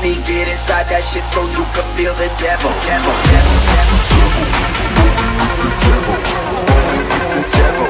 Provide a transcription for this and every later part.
Let me get inside that shit so you can feel the devil Devil, devil, devil, devil devil,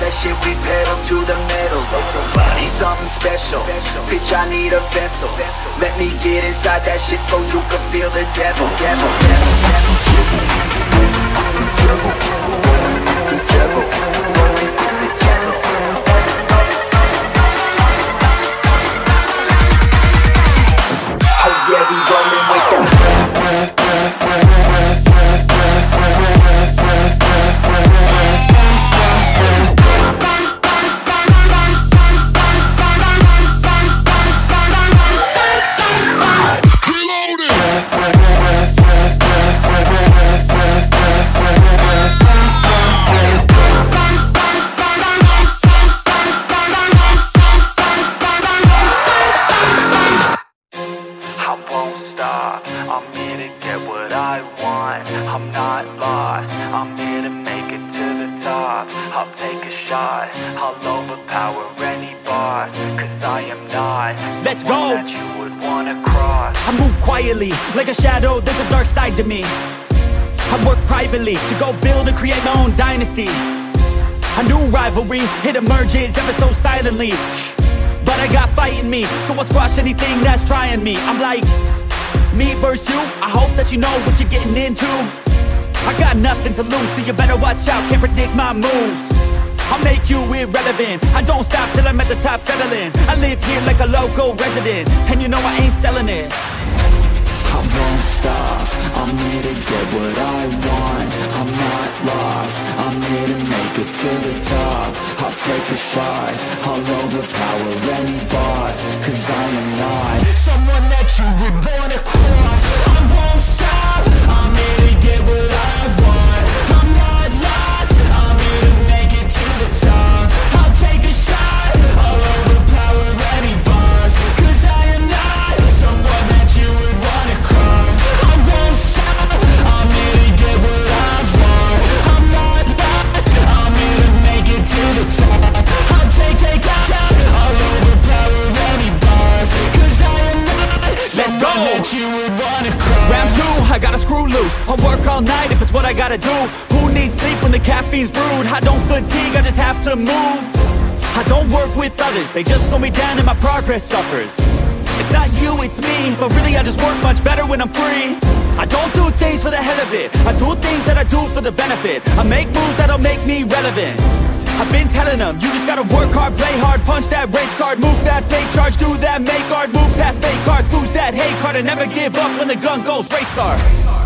that shit, we pedal to the metal. Body something special. Bitch, I need a vessel. Let me get inside that shit so you can feel the devil. Devil, devil, devil. Devil, with the devil a shot, I'll overpower any boss Cause I am not Let's go. that you would wanna cross. I move quietly, like a shadow, there's a dark side to me. I work privately, to go build and create my own dynasty. A new rivalry, it emerges ever so silently. But I got fight in me, so I'll squash anything that's trying me. I'm like, me versus you, I hope that you know what you're getting into. I got nothing to lose, so you better watch out, can't predict my moves I'll make you irrelevant. I don't stop till I'm at the top settling. I live here like a local resident And you know I ain't selling it. I won't stop, I'm here to get what I want. I'm not lost, I'm here to make it to the top. I'll take a shot, I'll overpower any boss Cause I am not. Someone that you were born to cross I won't stop, I'm here gotta do? Who needs sleep when the caffeine's brewed? I don't fatigue, I just have to move. I don't work with others, they just slow me down and my progress suffers. It's not you, it's me, but really I just work much better when I'm free. I don't do things for the hell of it I do things that I do for the benefit. I make moves that'll make me relevant. I've been telling them, you just gotta work hard, play hard Punch that race card, move fast, take charge Do that, make art, move past fake cards Lose that hate card and never give up when the gun goes Race starts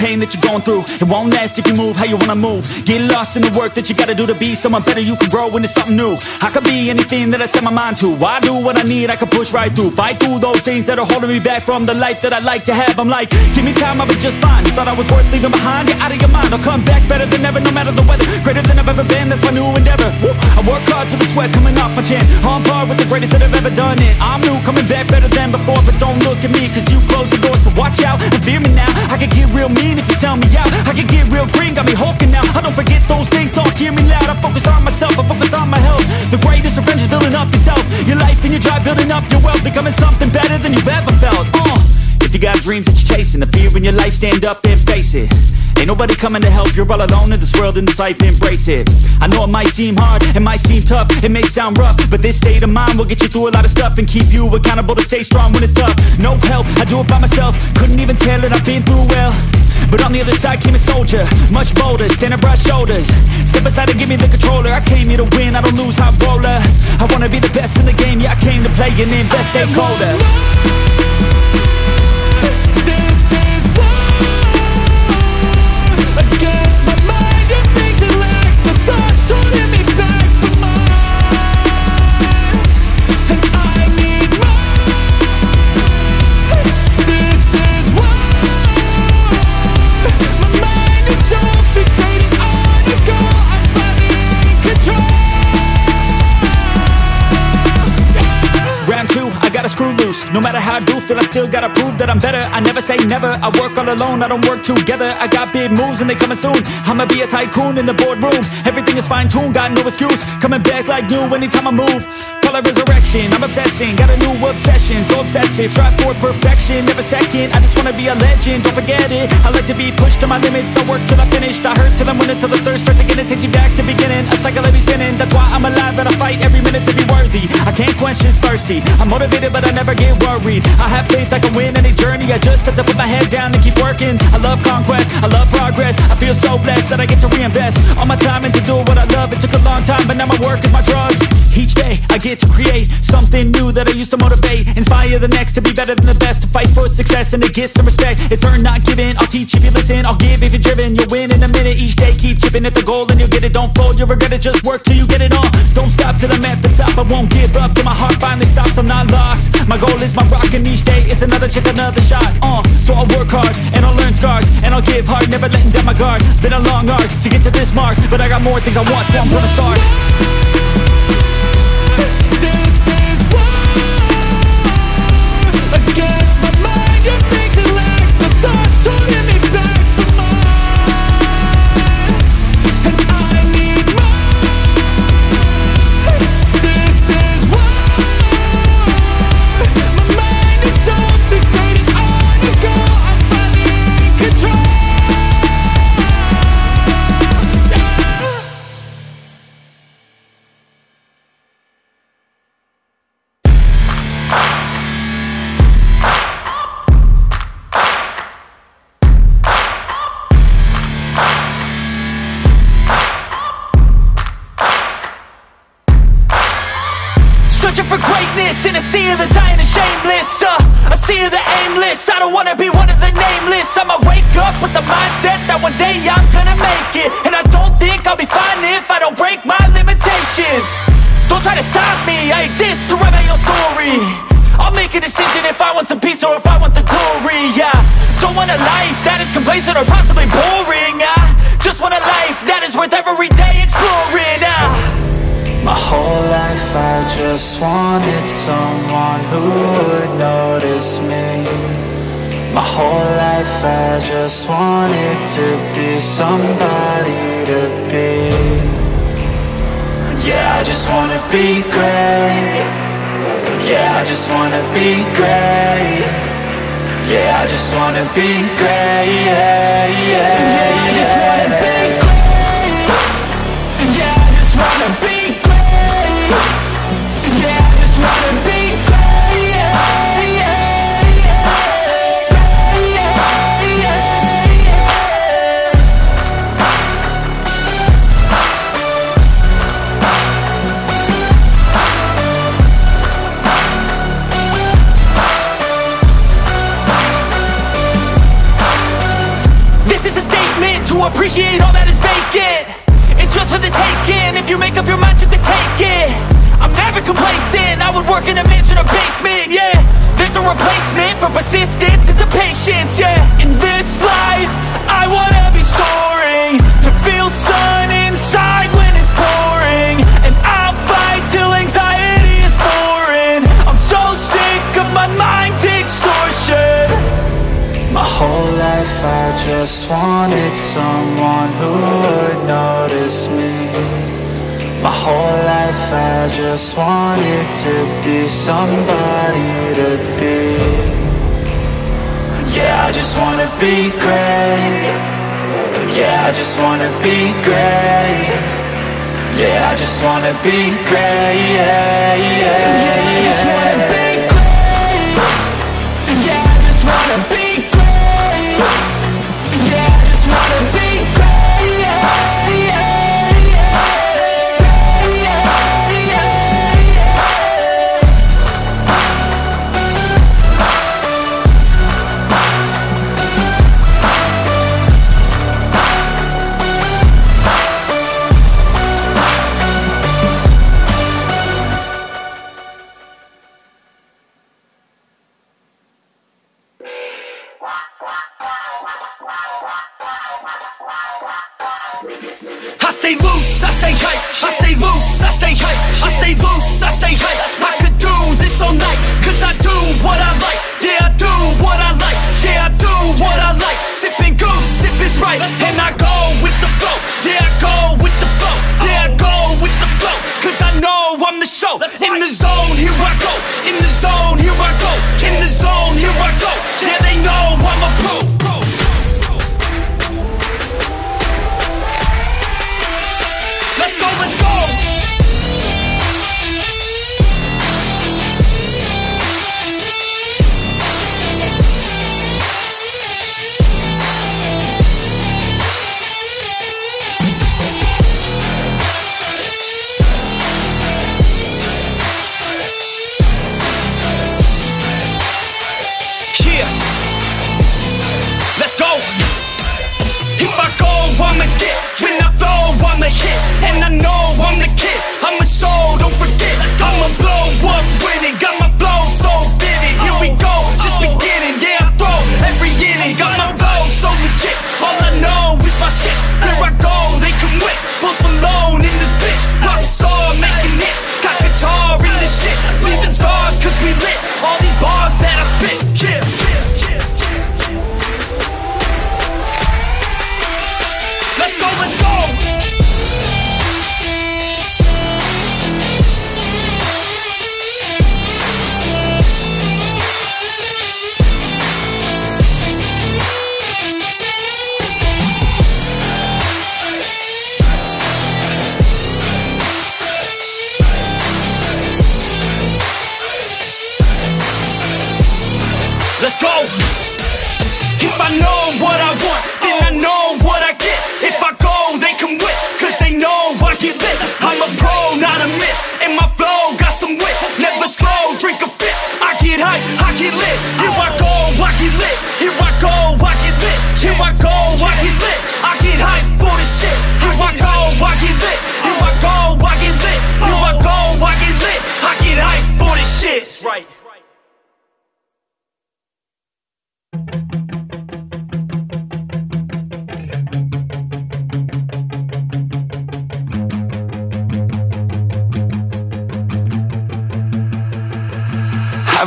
pain that you're going through. It won't last if you move how you wanna move. Get lost in the work that you gotta do to be someone better. You can grow into something new. I could be anything that I set my mind to. I do what I need, I can push right through. Fight through those things that are holding me back From the life that I'd like to have. I'm like, give me time, I'll be just fine. You thought I was worth leaving behind? Get out of your mind. I'll come back better than ever, no matter the weather. Greater than I've ever been, that's my new endeavor. Woo! I work hard so the sweat coming off my chin. On par with the greatest that I've ever done it. I'm new, coming back better than before But don't look at me, cause you closed the door. So watch out and fear me now. I can get real mean if you sell me out. I can get real green, got me hulking now. I don't forget those things, don't hear me loud. I focus on myself, I focus on my health. The greatest revenge is building up yourself. Your life and your drive, building up your wealth Becoming something better than you've ever felt. Uh. If you got dreams that you're chasing The fear in your life, stand up and face it. Ain't nobody coming to help, you're all alone in this world In this life, embrace it. I know it might seem hard, it might seem tough It may sound rough, but this state of mind Will get you through a lot of stuff And keep you accountable to stay strong when it's tough. No help, I do it by myself Couldn't even tell it, I've been through well but on the other side came a soldier Much bolder, standing broad shoulders. Step aside and give me the controller. I came here to win, I don't lose, high roller. I wanna be the best in the game Yeah, I came to play and invest, stay colder No matter how I do feel, I still gotta prove that I'm better. I never say never, I work all alone, I don't work together. I got big moves and they coming soon. I'ma be a tycoon in the boardroom. Everything is fine-tuned, got no excuse. Coming back like new anytime I move Call it resurrection, I'm obsessing. Got a new obsession, so obsessive. Strive for perfection, never second. I just wanna be a legend, don't forget it. I like to be pushed to my limits I work till I'm finished. I hurt till I'm winning Till the thirst starts again. It takes me back to beginning A cycle be spinning. That's why I'm alive and I fight every minute to be worthy. I can't quench this thirsty. I'm motivated but I never get worried. I have faith I can win any journey. I just have to put my head down and keep working. I love conquest, I love progress. I feel so blessed that I get to reinvest All my time into doing what I love. It took a long time but now my work is my drug I get to create Something new that I used to motivate. Inspire the next to be better than the best. To fight for success and to get some respect. It's earned not given I'll teach if you listen. I'll give if you're driven. You'll win in a minute. Each day keep chipping at the goal And you'll get it. Don't fold, you'll regret it. Just work till you get it on Don't stop till I'm at the top. I won't give up till my heart finally stops. I'm not lost. My goal is my rock and each day is another chance, another shot. Uh, So I'll work hard and I'll learn scars And I'll give hard, never letting down my guard. Been a long arc to get to this mark But I got more things I want so I'm gonna start be great. Yeah, I just wanna be great. Yeah, I just wanna be great, yeah. wanted to be somebody to be. Yeah, I just wanna be great. Yeah, I just wanna be great. Yeah, I just wanna be great. Yeah, yeah, yeah, yeah. I just wanna be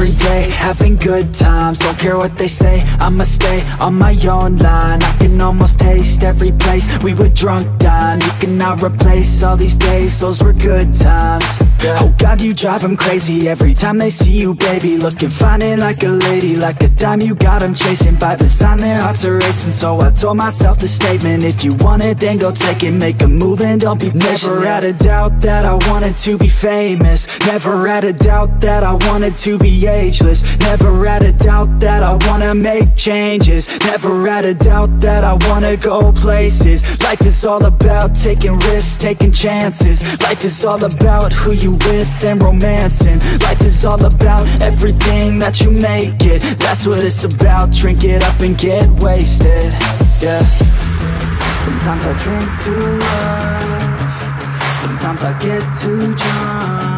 every day, having good times Don't care what they say, I'ma stay on my own line I can almost taste every place. We were drunk dine You cannot replace all these days, those were good times. Oh God, you drive them crazy every time they see you, baby Looking fine and like a lady, like a dime you got them chasing By design, their hearts are racing, so I told myself the statement If you want it, then go take it, make a move and don't be patient. Never had a doubt that I wanted to be famous Never had a doubt that I wanted to be ageless. Never had a doubt that I wanna make changes. Never had a doubt that I wanna go places. Life is all about taking risks, taking chances. Life is all about who you with and romancing. Life is all about everything that you make it. That's what it's about, drink it up and get wasted. Yeah. Sometimes I drink too much. Sometimes I get too drunk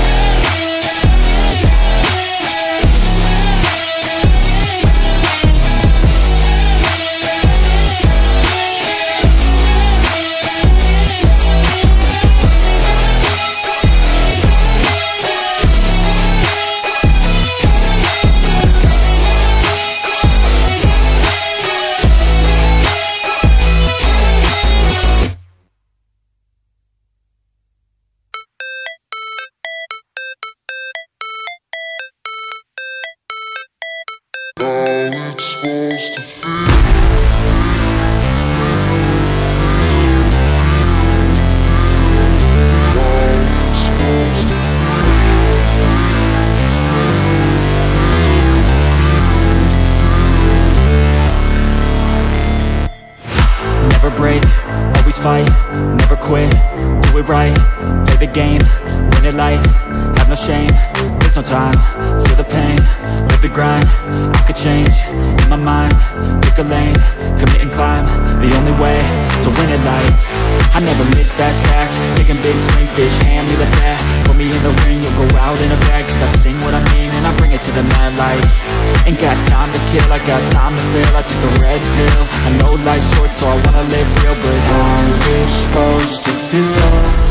to the mad light, ain't got time to kill, I got time to feel, I took the red pill, I know life's short, so I wanna live real, but how's it supposed to feel?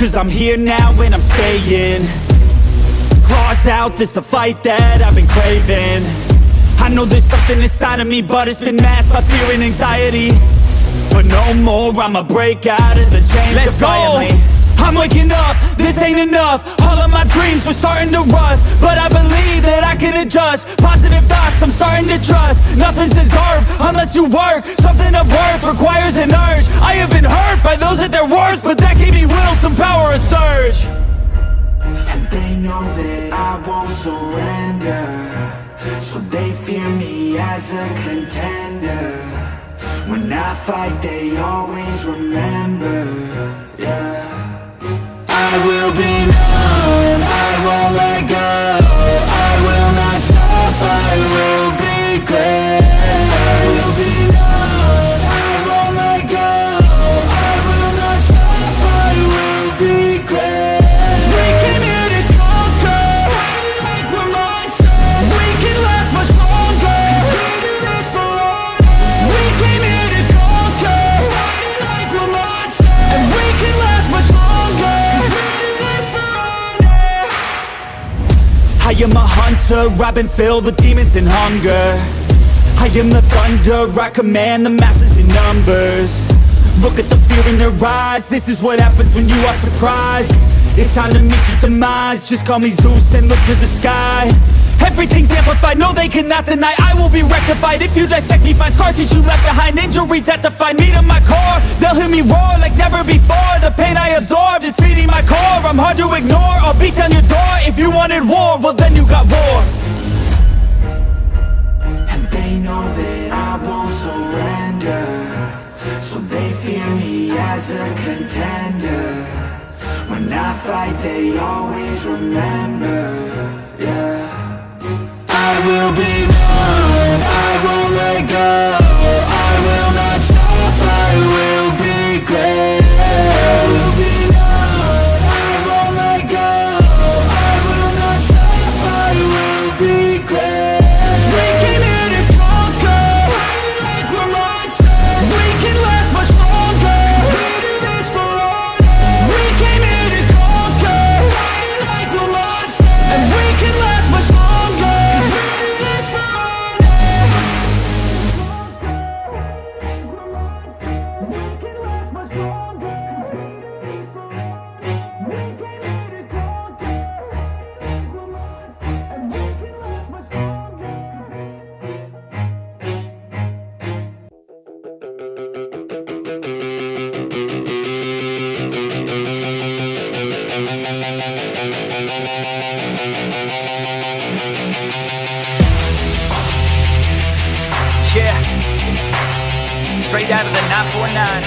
cause I'm here now and I'm staying Claws out, this the fight that I've been craving I know there's something inside of me, but it's been masked by fear and anxiety But no more, I'ma break out of the chains Let's defiantly. go! I'm waking up, this ain't enough. All of my dreams were starting to rust But I believe that I can adjust. Positive thoughts, I'm starting to trust. Nothing's deserved unless you work. Something of worth requires an urge. I have been hurt by those at their worst But that gave me will, some power, a surge. And they know that I won't surrender. So they fear me as a contender. When I fight they always remember. Yeah I will be known, hunter, I've been filled with demons and hunger. I am the thunder, I command the masses in numbers. Look at the fear in their eyes, this is what happens when you are surprised. It's time to meet your demise, just call me Zeus and look to the sky Everything's amplified, no they cannot deny. I will be rectified. If you dissect me Find scar tissue left behind, injuries that define me to my core. They'll hear me roar like never before. The pain I absorbed is feeding my core. I'm hard to ignore, I'll beat down your door. If you wanted war, well then you got war. And they know that I won't surrender. So they fear me as a contender. When I fight they always remember. Yeah I will be known, I won't let go Yeah Straight out of the 949.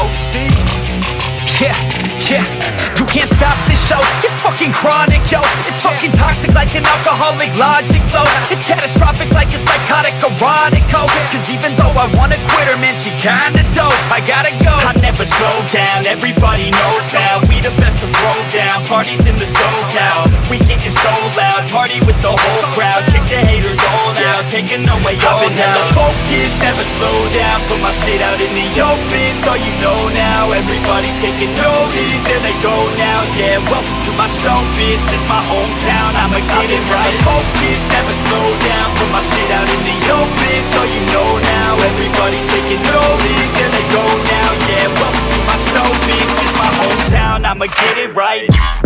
OC. Yeah, yeah. You can't stop this show. It's fucking chronic, yo. It's fucking toxic like an alcoholic logic flow. It's catastrophic like a psychotic erotic code. Cause even though I wanna quit her, man, she kinda dope. I gotta go. I never slow down. Everybody knows now. We the best to throw down. Parties in the SoCal. We getting so loud. Party with the whole crowd. Kick the haters all out. Taking away all I've been hella focused. Never slow down. Put my shit out in the open. So you know now. Everybody's taking notice. There they go now. Yeah, welcome to my show, bitch. This my hometown. I'ma get it right. Focus. Never slow down. Put my shit out in the open. So you know now. Everybody's taking notice. There they go now. Yeah, welcome to my show, bitch. This my hometown. I'ma get it right.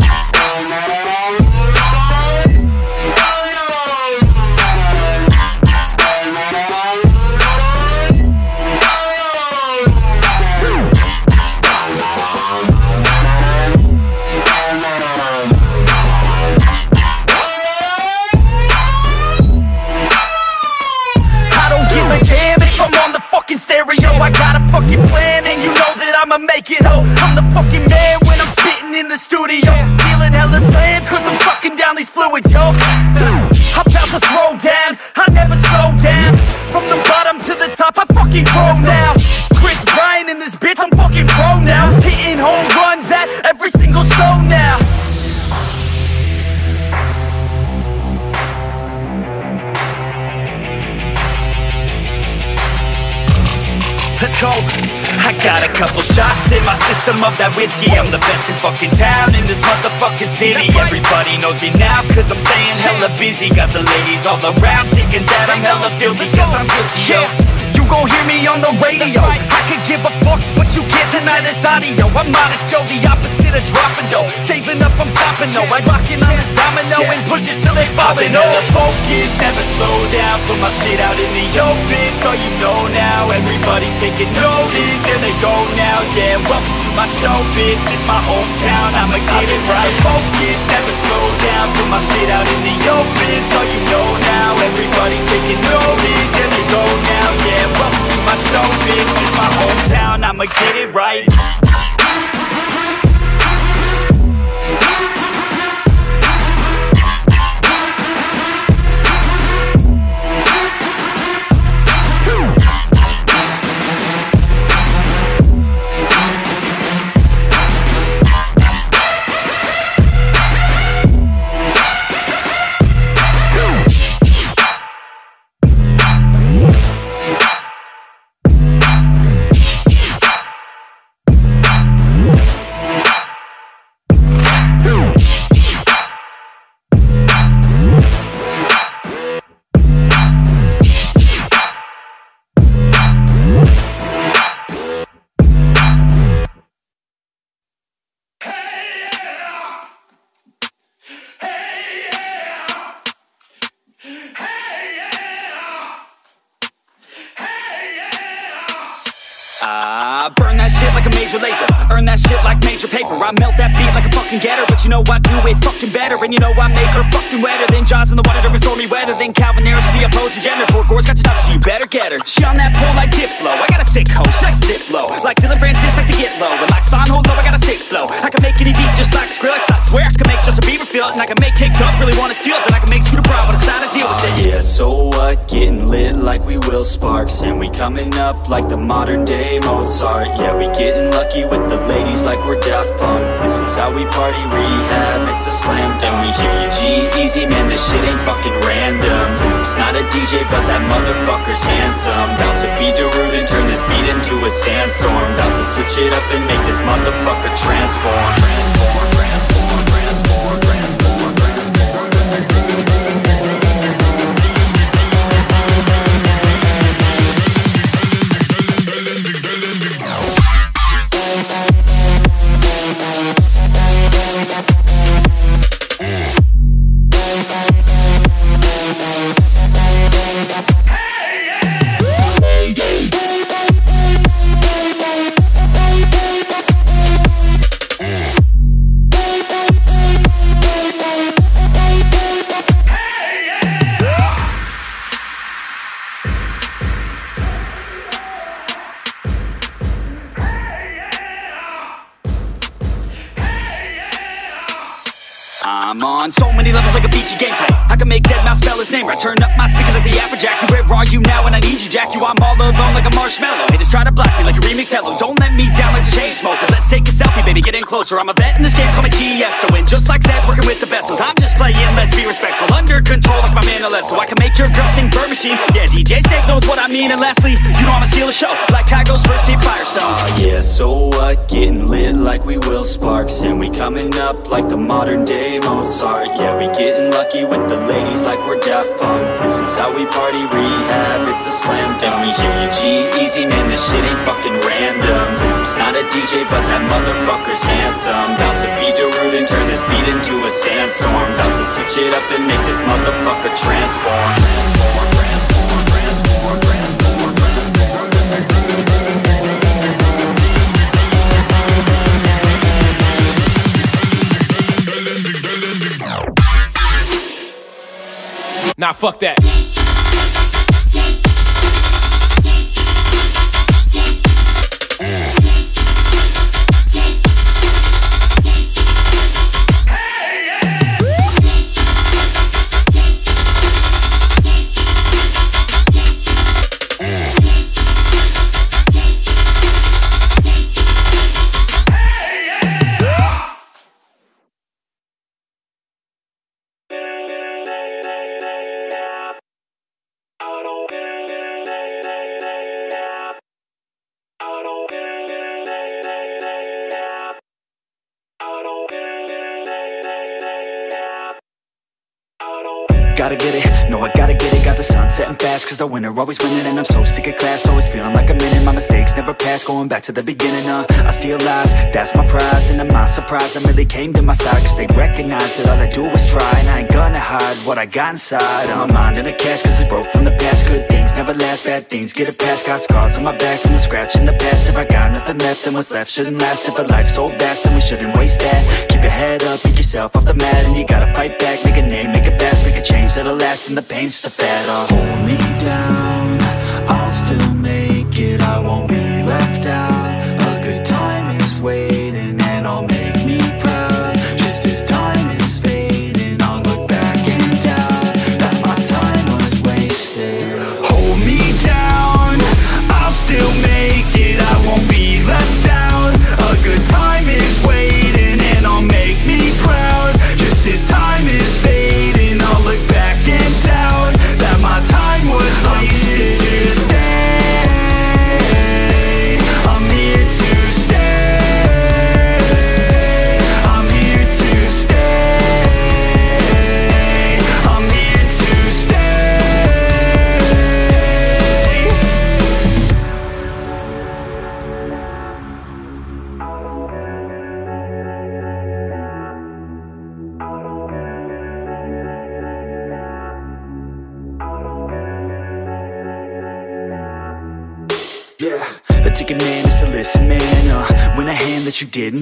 I'm down these fluids, of that whiskey. I'm the best in fucking town in this motherfucking city. Everybody knows me now, cause I'm staying hella busy. Got the ladies all around thinking that I'm hella filthy, cause I'm guilty. yo. You gon' hear me on the radio. Could give a fuck what you get tonight is audio. I'm modest, Joe, the opposite of dropping dough. Saving up, I'm stopping, no. I lock in on this domino and push it till they falling over. focus, never slow down. Put my shit out in the open, so you know now. Everybody's taking notice. There they go now, yeah. Welcome to my show, bitch. This my hometown. I'ma get it right. Focus, never slow down. Put my shit out in the open, so you know now. Everybody's taking notice. There they go now, yeah. Welcome to my show, bitch. This my hometown. I'ma get it right. Like the modern day Mozart. Yeah, we getting lucky with the ladies like we're Daft Punk. This is how we party rehab, it's a slam dunk. We hear you G-Eazy, man, this shit ain't fucking random. Oops, not a DJ, but that motherfucker's handsome. About to be Darude and turn this beat into a sandstorm. About to switch it up and make this motherfucker transform, closer I'm a vet in this game call me Tiesto And just like Zedd working with the vessels I'm just playing let's be respectful. Under control like my man so I can make your girl sing Bird Machine Yeah DJ Snake knows what I mean. And lastly you know I'ma steal a show Like Kygo's first team Firestone. Ah, yeah, so what? Getting lit like we Will Sparks. And we coming up like the modern day Mozart. Yeah, we getting lucky with the ladies like we're Daft Punk. This is how we party rehab, it's a slam dunk. We hear you G-Eazy, man, this shit ain't fucking random. Oops, not a DJ, but that motherfucker's handsome. About to be Darude and turn this beat into a sandstorm. About to switch it up and make this motherfucker transform Nah, fuck that. Cause the winner always winning And I'm so sick of class, always feeling like I'm in it My mistakes never pass, going back to the beginning uh, I steal lies, that's my prize And I'm not surprised I really came to my side Cause they recognize that all I do is try And I ain't gonna hide what I got inside. I'm a mind in a cast cause it's broke from the past. Good things never last, bad things get a past Got scars on my back from the scratch in the past. If I got nothing left then what's left shouldn't last. If a life's so vast then we shouldn't waste that. Keep your head up, pick yourself off the mat And you gotta fight back, make a name, make it fast change that'll last and the pain's a fad uh. Hold me down, I'll still make it I won't be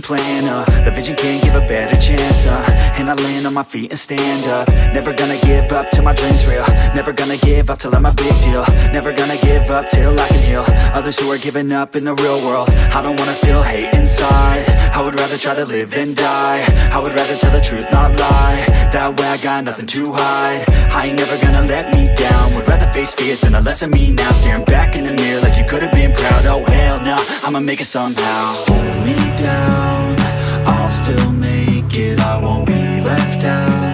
plan, uh, the vision can't give a better chance. Uh, and I land on my feet and stand up. Never gonna give up till my dreams real. Never gonna give up till I'm a big deal. Never gonna give up till I can heal others who are giving up in the real world. I don't wanna feel hate inside. I would rather try to live than die. I would rather tell the truth, not lie. That way I got nothing to hide. I ain't never gonna let me down. Would rather face fears than a less of me now. Staring back in the mirror like you could have been proud. Oh hell no, I'ma make it somehow. Hold me down, I'll still make it, I won't be left out.